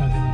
嗯